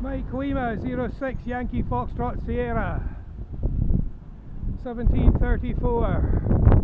Mike Lima, 06 Yankee Foxtrot Sierra. 1734